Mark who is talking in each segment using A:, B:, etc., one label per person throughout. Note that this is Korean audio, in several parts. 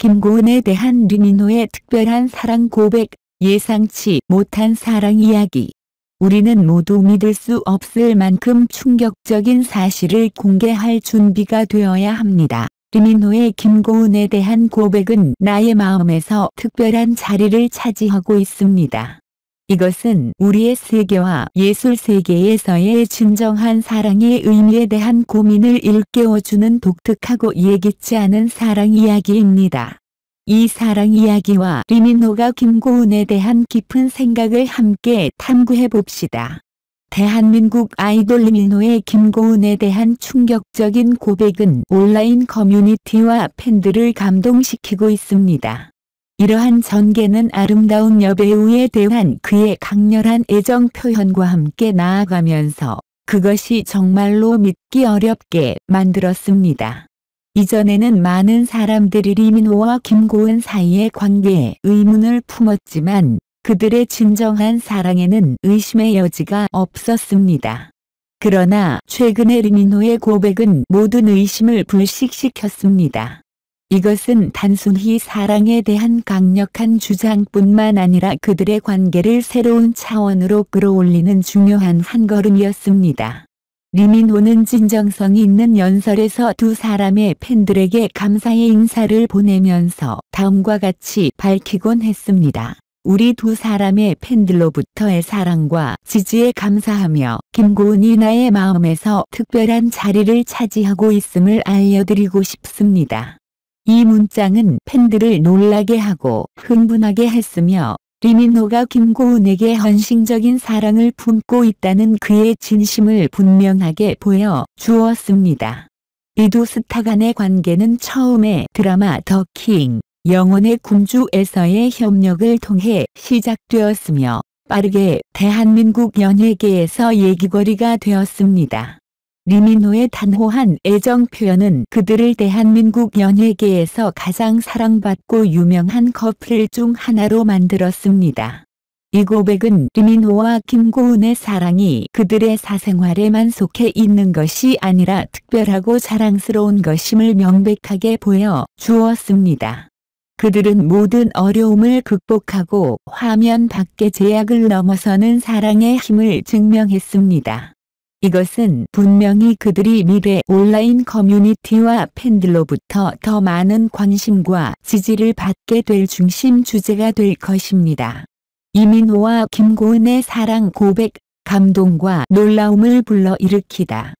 A: 김고은에 대한 리민호의 특별한 사랑 고백, 예상치 못한 사랑 이야기. 우리는 모두 믿을 수 없을 만큼 충격적인 사실을 공개할 준비가 되어야 합니다. 리민호의 김고은에 대한 고백은 나의 마음에서 특별한 자리를 차지하고 있습니다. 이것은 우리의 세계와 예술 세계에서의 진정한 사랑의 의미에 대한 고민을 일깨워주는 독특하고 예기치 않은 사랑 이야기입니다. 이 사랑 이야기와 리민호가 김고은에 대한 깊은 생각을 함께 탐구해 봅시다. 대한민국 아이돌 리민호의 김고은에 대한 충격적인 고백은 온라인 커뮤니티와 팬들을 감동시키고 있습니다. 이러한 전개는 아름다운 여배우에 대한 그의 강렬한 애정 표현과 함께 나아가면서 그것이 정말로 믿기 어렵게 만들었습니다. 이전에는 많은 사람들이 리민호와 김고은 사이의 관계에 의문을 품었지만 그들의 진정한 사랑에는 의심의 여지가 없었습니다. 그러나 최근의 리민호의 고백은 모든 의심을 불식시켰습니다. 이것은 단순히 사랑에 대한 강력한 주장뿐만 아니라 그들의 관계를 새로운 차원으로 끌어올리는 중요한 한 걸음이었습니다. 리민호는 진정성 있는 연설에서 두 사람의 팬들에게 감사의 인사를 보내면서 다음과 같이 밝히곤 했습니다. 우리 두 사람의 팬들로부터의 사랑과 지지에 감사하며 김고은이 나의 마음에서 특별한 자리를 차지하고 있음을 알려드리고 싶습니다. 이 문장은 팬들을 놀라게 하고 흥분하게 했으며 리민호가 김고은에게 헌신적인 사랑을 품고 있다는 그의 진심을 분명하게 보여 주었습니다. 이두 스타 간의 관계는 처음에 드라마 더 킹, 영혼의 군주에서의 협력을 통해 시작되었으며 빠르게 대한민국 연예계에서 얘기거리가 되었습니다. 리민호의 단호한 애정 표현은 그들을 대한민국 연예계에서 가장 사랑받고 유명한 커플 중 하나로 만들었습니다. 이 고백은 리민호와 김고은의 사랑이 그들의 사생활에만 속해 있는 것이 아니라 특별하고 자랑스러운 것임을 명백하게 보여 주었습니다. 그들은 모든 어려움을 극복하고 화면 밖의 제약을 넘어서는 사랑의 힘을 증명했습니다. 이것은 분명히 그들이 미래 온라인 커뮤니티와 팬들로부터 더 많은 관심과 지지를 받게 될 중심 주제가 될 것입니다. 이민호와 김고은의 사랑 고백, 감동과 놀라움을 불러일으키다.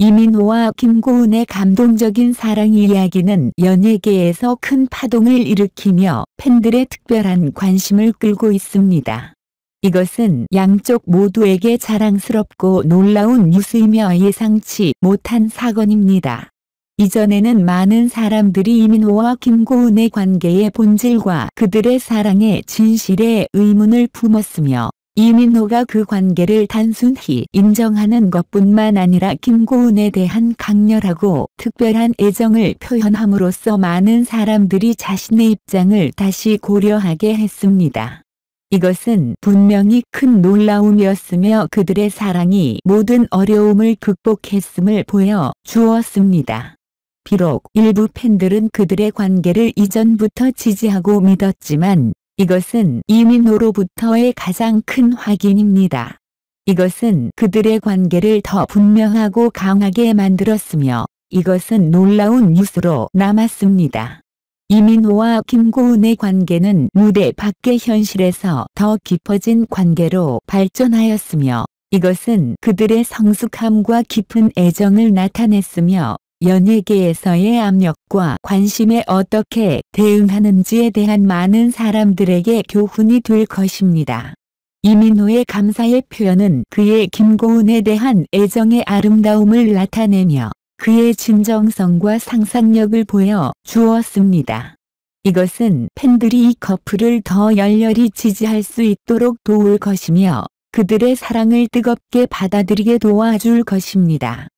A: 이민호와 김고은의 감동적인 사랑 이야기는 연예계에서 큰 파동을 일으키며 팬들의 특별한 관심을 끌고 있습니다. 이것은 양쪽 모두에게 자랑스럽고 놀라운 뉴스이며 예상치 못한 사건입니다. 이전에는 많은 사람들이 이민호와 김고은의 관계의 본질과 그들의 사랑의 진실에 의문을 품었으며 이민호가 그 관계를 단순히 인정하는 것뿐만 아니라 김고은에 대한 강렬하고 특별한 애정을 표현함으로써 많은 사람들이 자신의 입장을 다시 고려하게 했습니다. 이것은 분명히 큰 놀라움이었으며 그들의 사랑이 모든 어려움을 극복했음을 보여 주었습니다. 비록 일부 팬들은 그들의 관계를 이전부터 지지하고 믿었지만 이것은 이민호로부터의 가장 큰 확인입니다. 이것은 그들의 관계를 더 분명하고 강하게 만들었으며 이것은 놀라운 뉴스로 남았습니다. 이민호와 김고은의 관계는 무대 밖의 현실에서 더 깊어진 관계로 발전하였으며 이것은 그들의 성숙함과 깊은 애정을 나타냈으며 연예계에서의 압력과 관심에 어떻게 대응하는지에 대한 많은 사람들에게 교훈이 될 것입니다. 이민호의 감사의 표현은 그의 김고은에 대한 애정의 아름다움을 나타내며 그의 진정성과 상상력을 보여 주었습니다. 이것은 팬들이 이 커플을 더 열렬히 지지할 수 있도록 도울 것이며 그들의 사랑을 뜨겁게 받아들이게 도와줄 것입니다.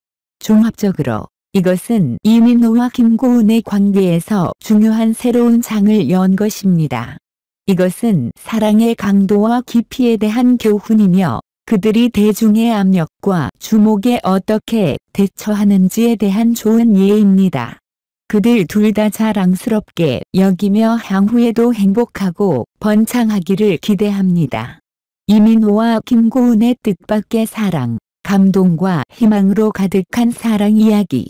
A: 종합적으로 이것은 이민호와 김고은의 관계에서 중요한 새로운 장을 연 것입니다. 이것은 사랑의 강도와 깊이에 대한 교훈이며 그들이 대중의 압력과 주목에 어떻게 대처하는지에 대한 좋은 예입니다. 그들 둘 다 자랑스럽게 여기며 향후에도 행복하고 번창하기를 기대합니다. 이민호와 김고은의 뜻밖의 사랑, 감동과 희망으로 가득한 사랑 이야기.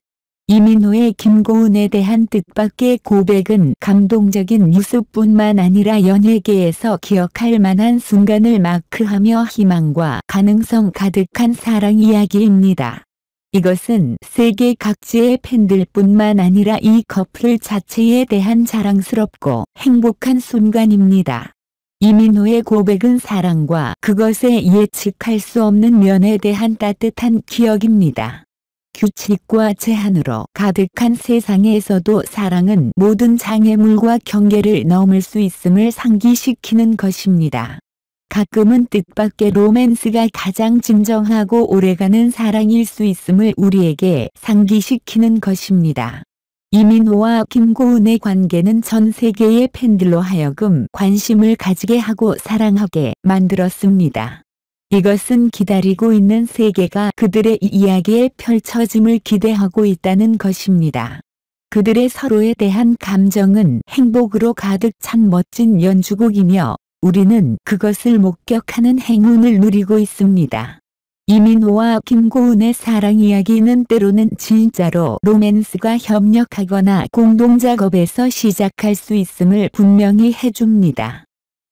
A: 이민호의 김고은에 대한 뜻밖의 고백은 감동적인 뉴스뿐만 아니라 연예계에서 기억할 만한 순간을 마크하며 희망과 가능성 가득한 사랑 이야기입니다. 이것은 세계 각지의 팬들뿐만 아니라 이 커플 자체에 대한 자랑스럽고 행복한 순간입니다. 이민호의 고백은 사랑과 그것에 예측할 수 없는 면에 대한 따뜻한 기억입니다. 규칙과 제한으로 가득한 세상에서도 사랑은 모든 장애물과 경계를 넘을 수 있음을 상기시키는 것입니다. 가끔은 뜻밖의 로맨스가 가장 진정하고 오래가는 사랑일 수 있음을 우리에게 상기시키는 것입니다. 이민호와 김고은의 관계는 전 세계의 팬들로 하여금 관심을 가지게 하고 사랑하게 만들었습니다. 이것은 기다리고 있는 세계가 그들의 이야기에 펼쳐짐을 기대하고 있다는 것입니다. 그들의 서로에 대한 감정은 행복으로 가득 찬 멋진 연주곡이며 우리는 그것을 목격하는 행운을 누리고 있습니다. 이민호와 김고은의 사랑 이야기는 때로는 진짜로 로맨스가 협력하거나 공동작업에서 시작할 수 있음을 분명히 해줍니다.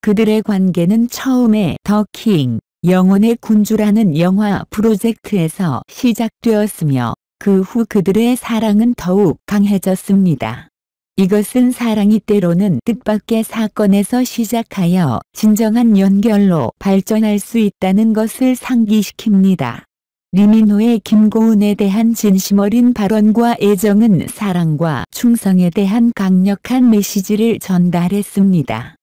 A: 그들의 관계는 처음에 더 킹, 영혼의 군주라는 영화 프로젝트에서 시작되었으며 그 후 그들의 사랑은 더욱 강해졌습니다. 이것은 사랑이 때로는 뜻밖의 사건에서 시작하여 진정한 연결로 발전할 수 있다는 것을 상기시킵니다. 리민호의 김고은에 대한 진심 어린 발언과 애정은 사랑과 충성에 대한 강력한 메시지를 전달했습니다.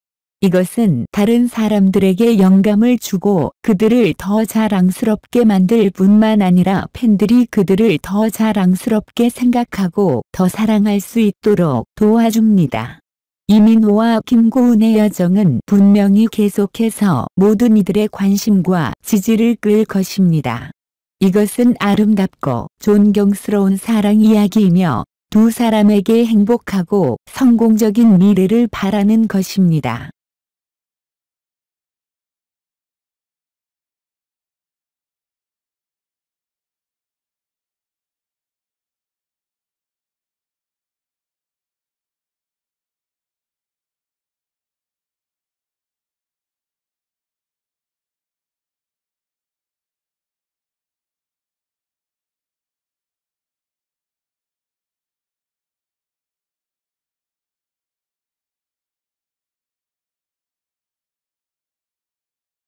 A: 이것은 다른 사람들에게 영감을 주고 그들을 더 자랑스럽게 만들 뿐만 아니라 팬들이 그들을 더 자랑스럽게 생각하고 더 사랑할 수 있도록 도와줍니다. 이민호와 김고은의 여정은 분명히 계속해서 모든 이들의 관심과 지지를 끌 것입니다. 이것은 아름답고 존경스러운 사랑 이야기이며 두 사람에게 행복하고 성공적인 미래를 바라는 것입니다.